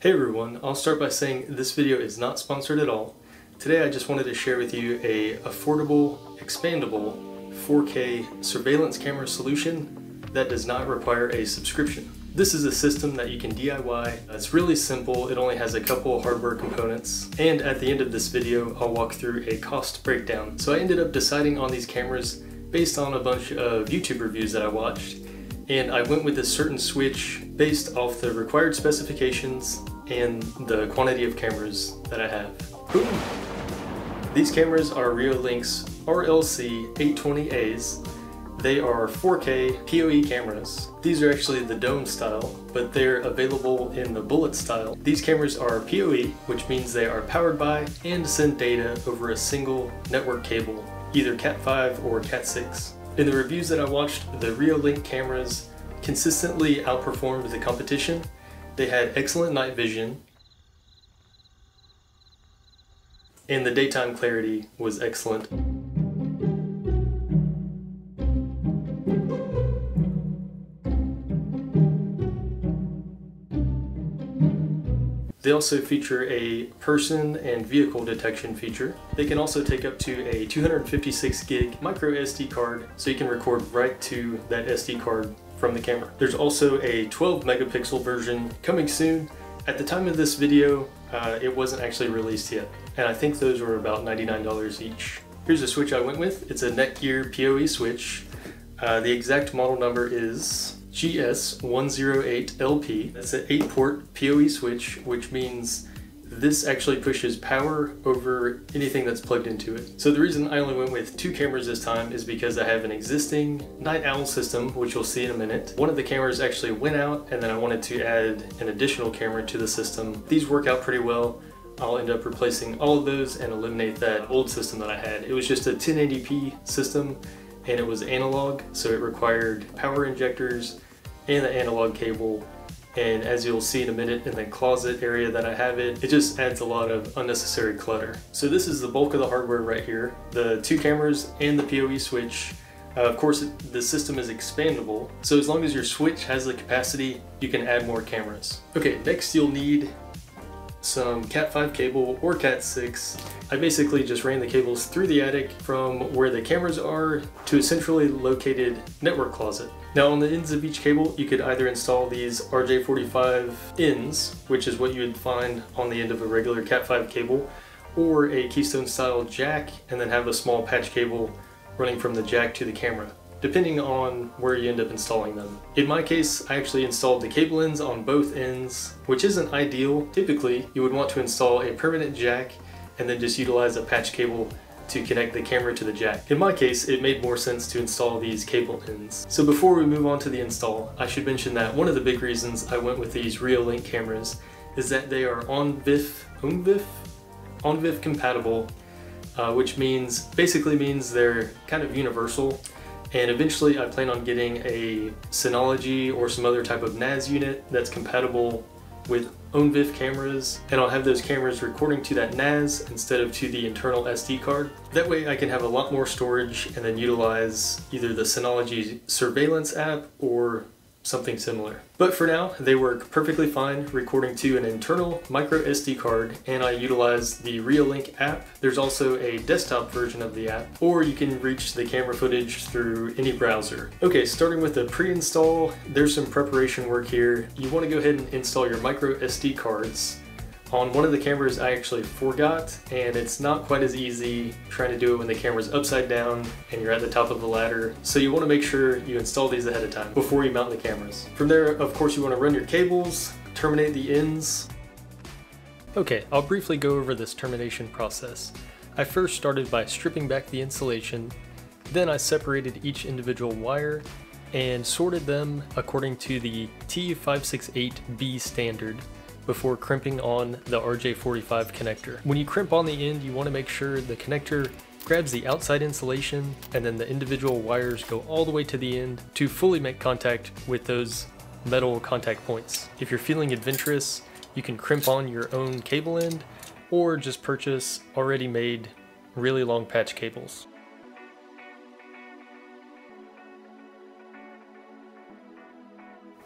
Hey everyone, I'll start by saying this video is not sponsored at all. Today I just wanted to share with you a affordable, expandable 4K surveillance camera solution that does not require a subscription. This is a system that you can DIY. It's really simple, it only has a couple hardware components, and at the end of this video I'll walk through a cost breakdown. So I ended up deciding on these cameras based on a bunch of YouTube reviews that I watched, and I went with a certain switch based off the required specifications and the quantity of cameras that I have. Boom! These cameras are Reolinks RLC 820As. They are 4K PoE cameras. These are actually the dome style, but they're available in the bullet style. These cameras are PoE, which means they are powered by and send data over a single network cable, either Cat5 or Cat6. In the reviews that I watched, the Reolink cameras consistently outperformed the competition. They had excellent night vision, and the daytime clarity was excellent. They also feature a person and vehicle detection feature. They can also take up to a 256 gig micro SD card so you can record right to that SD card from the camera. There's also a 12 megapixel version coming soon. At the time of this video, uh, it wasn't actually released yet, and I think those were about $99 each. Here's a switch I went with. It's a Netgear PoE switch. Uh, the exact model number is GS108LP. That's an 8-port PoE switch, which means this actually pushes power over anything that's plugged into it. So the reason I only went with two cameras this time is because I have an existing Night Owl system, which you'll see in a minute. One of the cameras actually went out and then I wanted to add an additional camera to the system. These work out pretty well. I'll end up replacing all of those and eliminate that old system that I had. It was just a 1080p system and it was analog, so it required power injectors and the analog cable and as you'll see in a minute in the closet area that I have it, it just adds a lot of unnecessary clutter. So this is the bulk of the hardware right here. The two cameras and the PoE switch. Uh, of course, the system is expandable, so as long as your switch has the capacity, you can add more cameras. Okay, next you'll need some Cat5 cable or Cat6. I basically just ran the cables through the attic from where the cameras are to a centrally located network closet. Now on the ends of each cable, you could either install these RJ45 ends, which is what you would find on the end of a regular Cat5 cable, or a Keystone style jack and then have a small patch cable running from the jack to the camera depending on where you end up installing them. In my case, I actually installed the cable ends on both ends, which isn't ideal. Typically, you would want to install a permanent jack and then just utilize a patch cable to connect the camera to the jack. In my case, it made more sense to install these cable ends. So before we move on to the install, I should mention that one of the big reasons I went with these Reolink cameras is that they are ONVIF, ONVIF? Compatible, uh, which means, basically means they're kind of universal and eventually I plan on getting a Synology or some other type of NAS unit that's compatible with ONVIF cameras and I'll have those cameras recording to that NAS instead of to the internal SD card. That way I can have a lot more storage and then utilize either the Synology surveillance app or something similar. But for now, they work perfectly fine recording to an internal micro SD card and I utilize the Reolink app. There's also a desktop version of the app or you can reach the camera footage through any browser. Okay, starting with the pre-install, there's some preparation work here. You want to go ahead and install your micro SD cards. On one of the cameras I actually forgot and it's not quite as easy trying to do it when the camera's upside down and you're at the top of the ladder. So you want to make sure you install these ahead of time before you mount the cameras. From there, of course, you want to run your cables, terminate the ends. Okay, I'll briefly go over this termination process. I first started by stripping back the insulation, then I separated each individual wire and sorted them according to the T568B standard before crimping on the RJ45 connector. When you crimp on the end, you want to make sure the connector grabs the outside insulation and then the individual wires go all the way to the end to fully make contact with those metal contact points. If you're feeling adventurous, you can crimp on your own cable end or just purchase already made really long patch cables.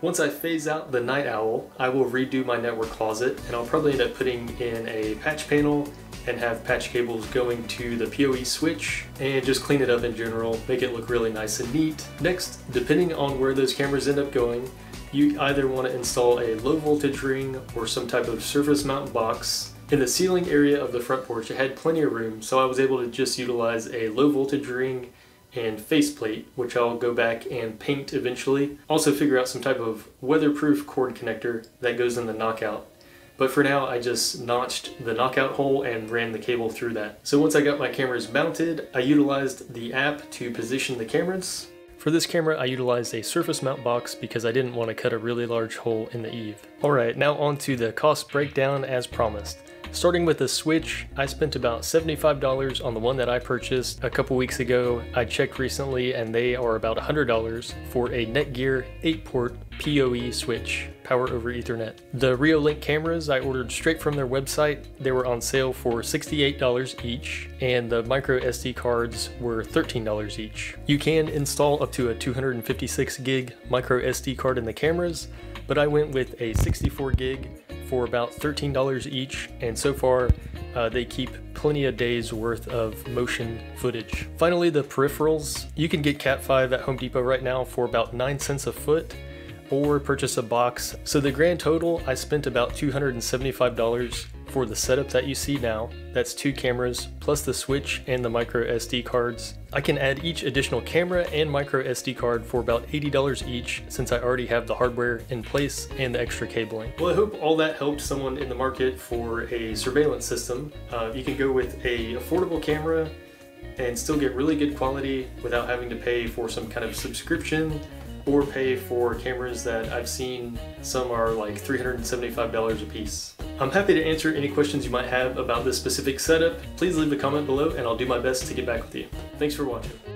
Once I phase out the Night Owl, I will redo my network closet and I'll probably end up putting in a patch panel and have patch cables going to the PoE switch and just clean it up in general, make it look really nice and neat. Next, depending on where those cameras end up going, you either want to install a low voltage ring or some type of surface mount box. In the ceiling area of the front porch, it had plenty of room, so I was able to just utilize a low voltage ring and faceplate, which I'll go back and paint eventually. Also figure out some type of weatherproof cord connector that goes in the knockout. But for now, I just notched the knockout hole and ran the cable through that. So once I got my cameras mounted, I utilized the app to position the cameras. For this camera, I utilized a surface mount box because I didn't want to cut a really large hole in the eave. Alright, now on to the cost breakdown as promised. Starting with the Switch, I spent about $75 on the one that I purchased a couple weeks ago. I checked recently and they are about $100 for a Netgear 8-port PoE switch, power over ethernet. The Reolink cameras I ordered straight from their website. They were on sale for $68 each and the micro SD cards were $13 each. You can install up to a 256 gig micro SD card in the cameras, but I went with a 64 gig for about $13 each, and so far uh, they keep plenty of days worth of motion footage. Finally, the peripherals. You can get Cat 5 at Home Depot right now for about 9 cents a foot, or purchase a box. So the grand total, I spent about $275 for the setup that you see now, that's two cameras, plus the switch and the micro SD cards. I can add each additional camera and micro SD card for about $80 each since I already have the hardware in place and the extra cabling. Well, I hope all that helped someone in the market for a surveillance system. Uh, you can go with a affordable camera and still get really good quality without having to pay for some kind of subscription or pay for cameras that I've seen some are like $375 a piece. I'm happy to answer any questions you might have about this specific setup. Please leave a comment below and I'll do my best to get back with you. Thanks for watching.